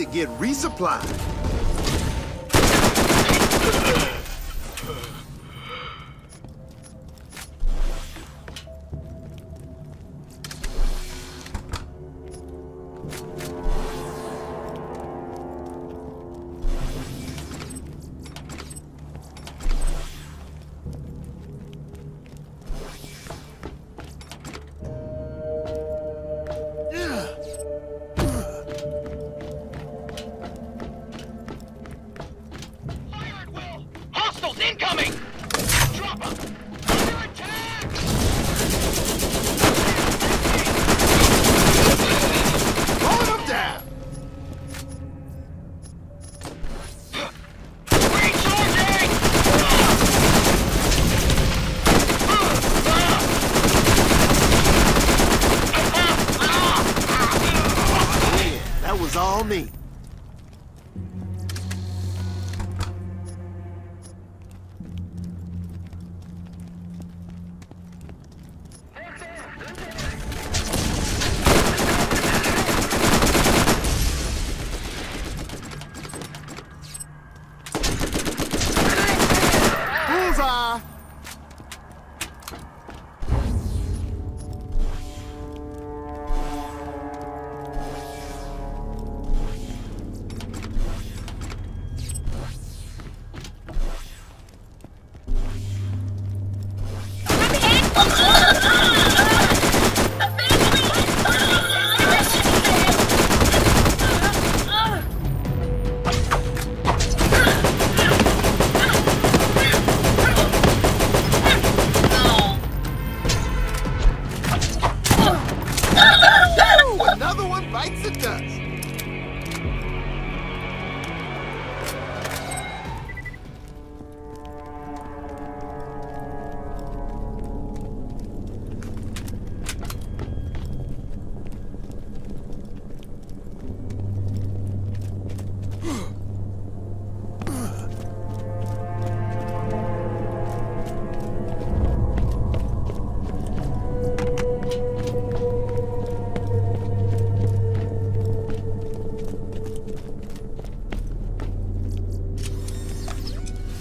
to get resupplied.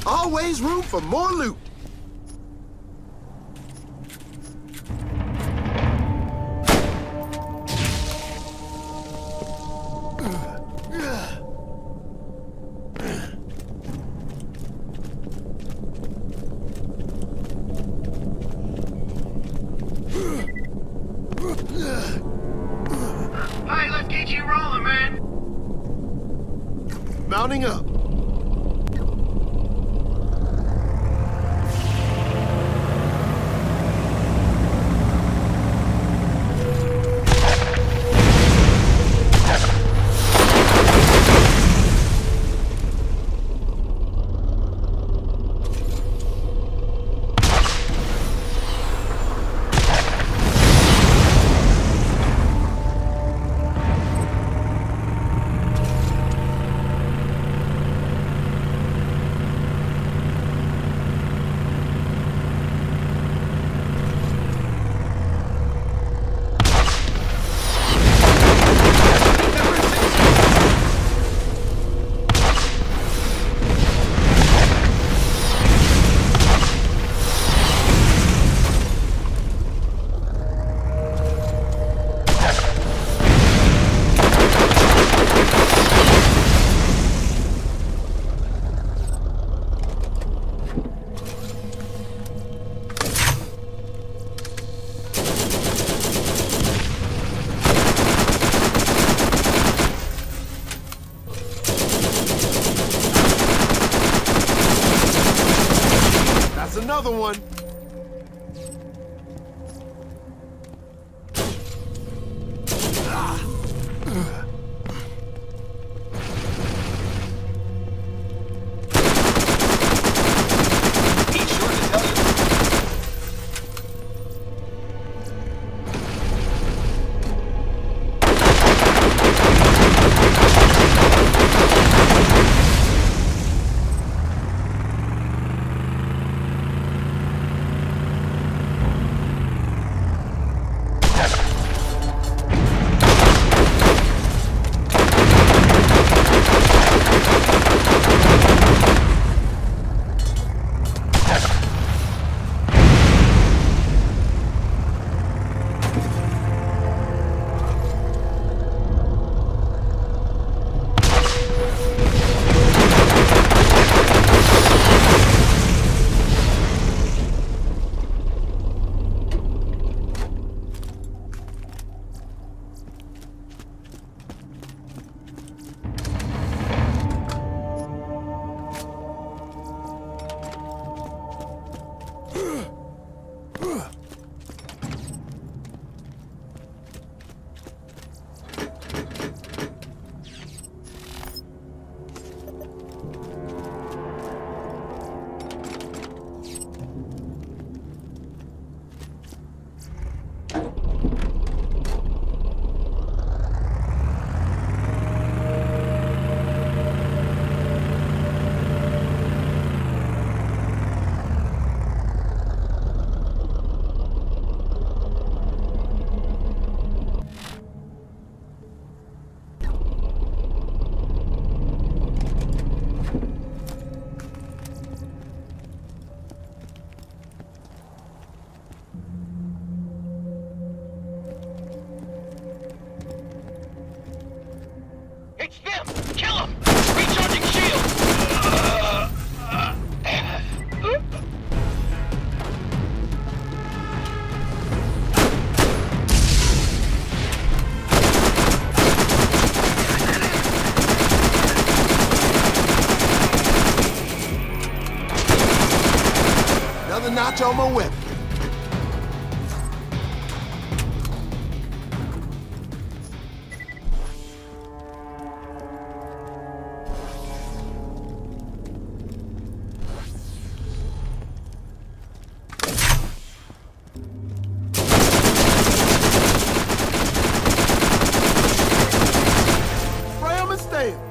Always room for more loot. Spray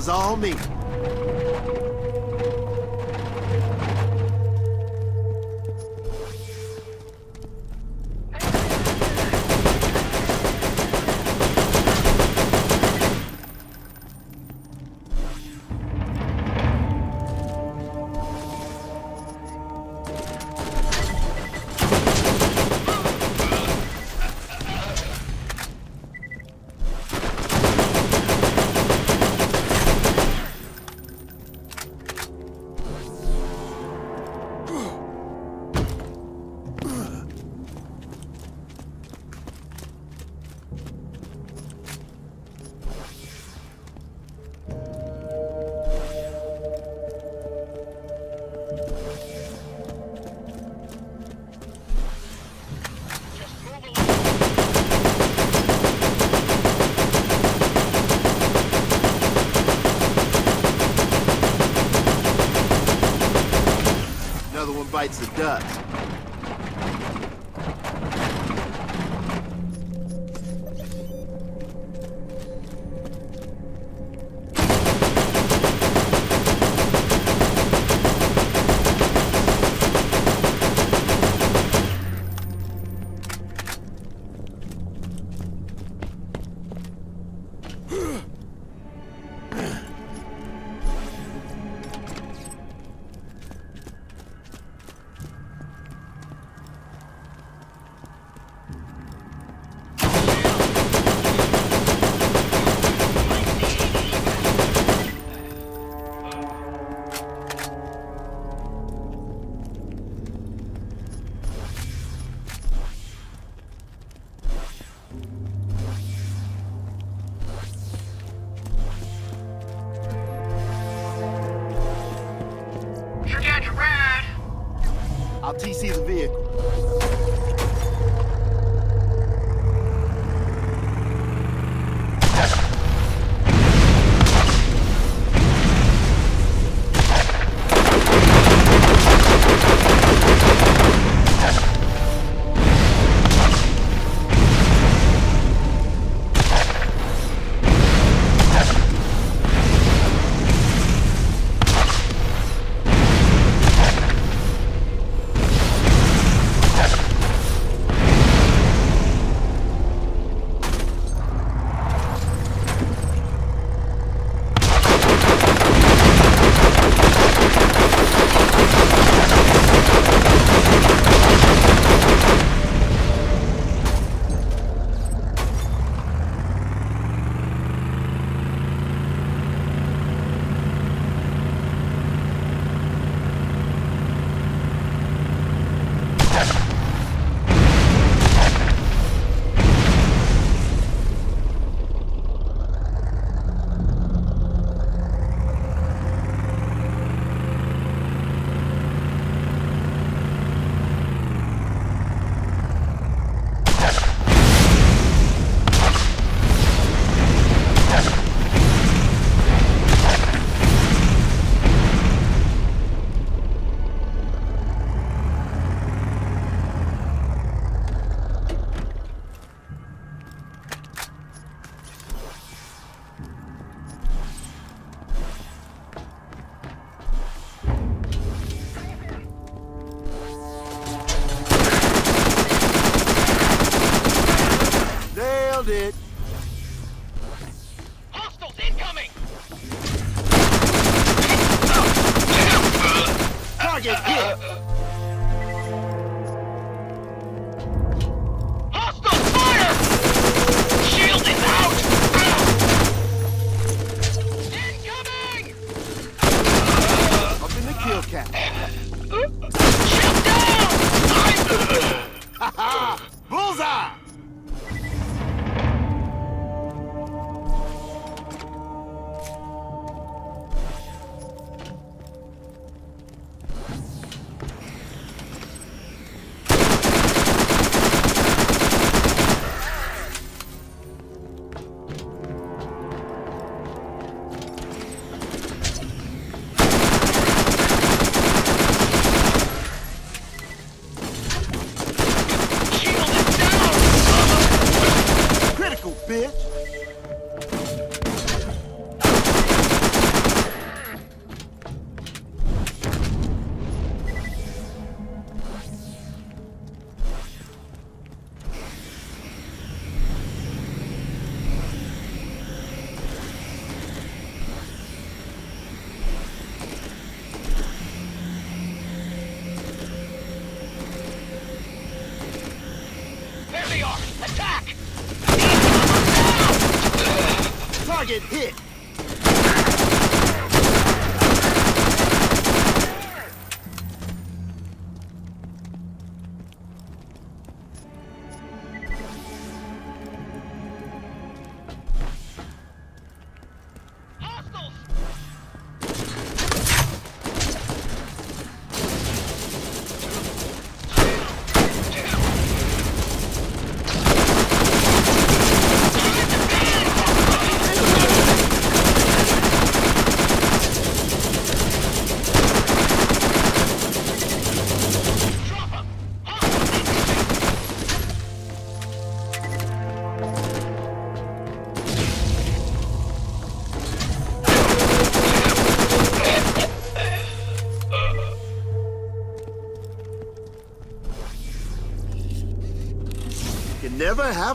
was all me. Another one I'll TC the vehicle.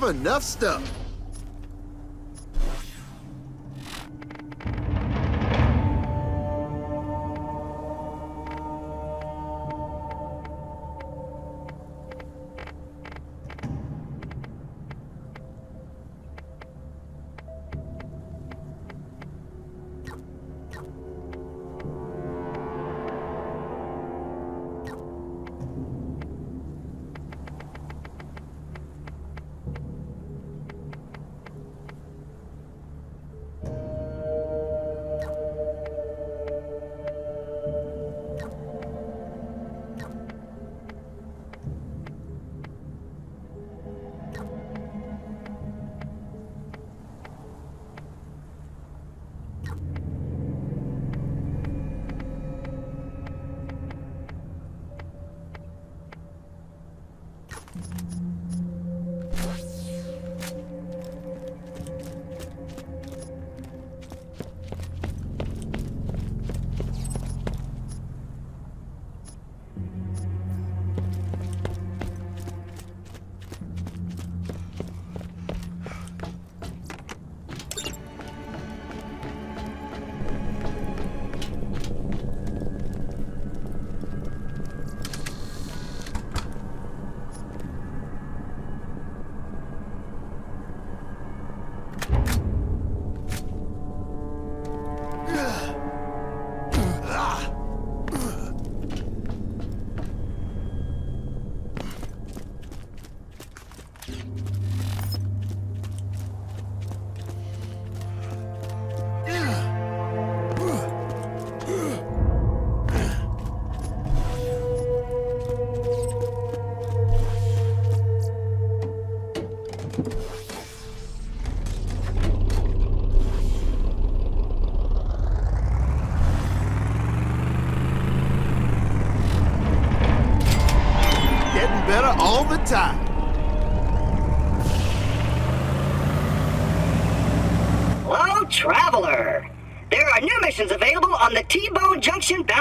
Enough stuff.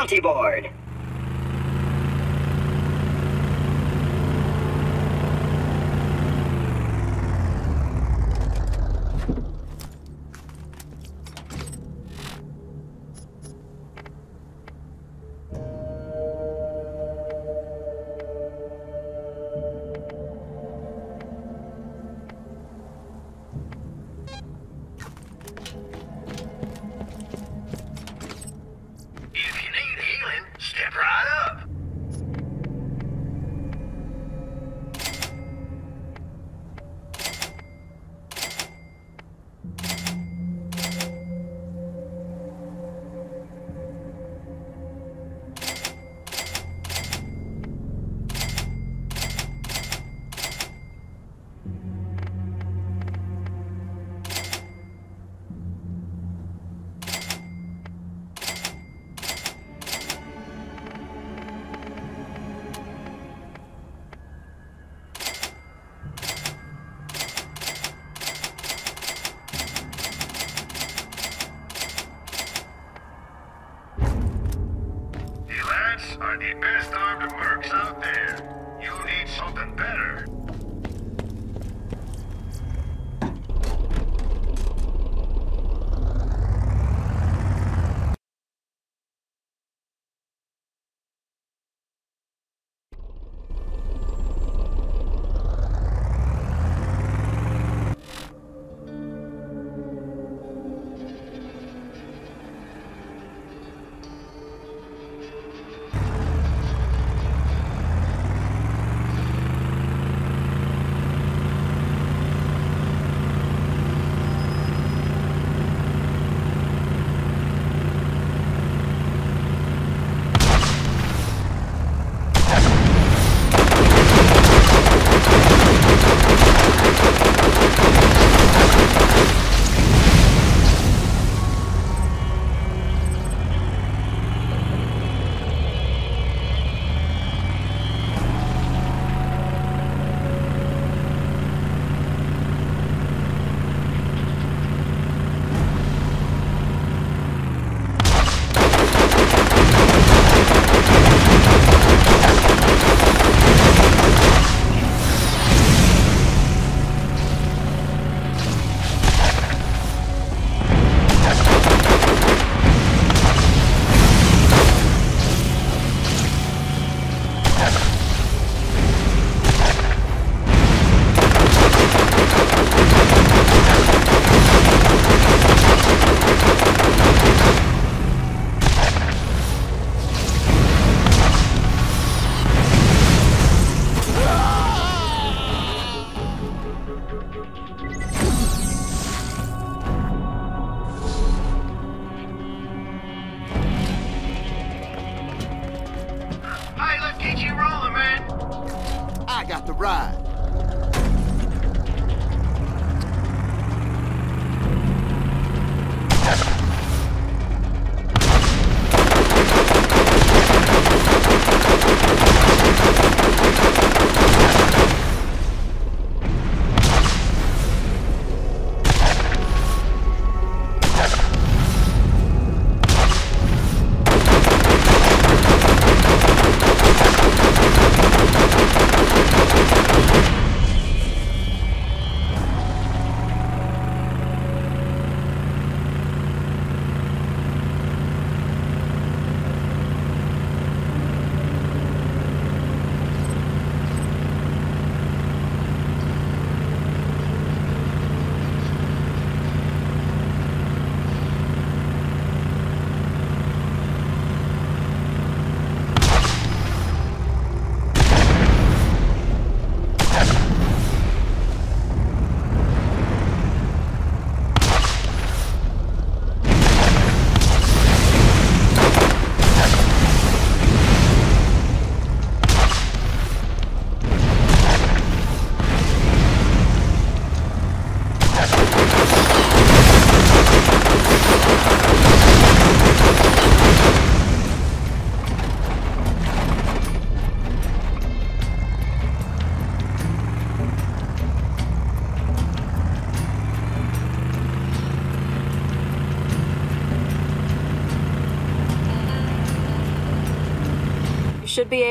Bounty Board.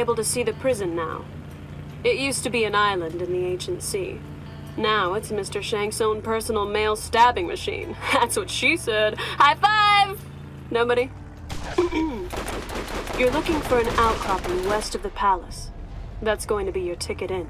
Able to see the prison now. It used to be an island in the ancient sea. Now it's Mr. Shank's own personal male stabbing machine. That's what she said. High five! Nobody? You're looking for an outcropping west of the palace. That's going to be your ticket in.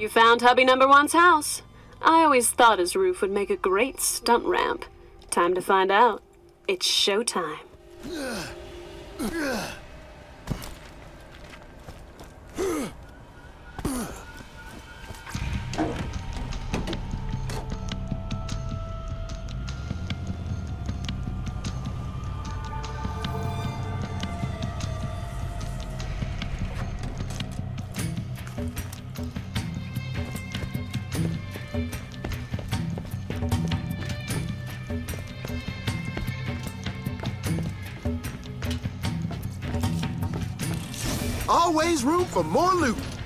You found hubby number one's house. I always thought his roof would make a great stunt ramp. Time to find out. It's showtime. Room for more loot.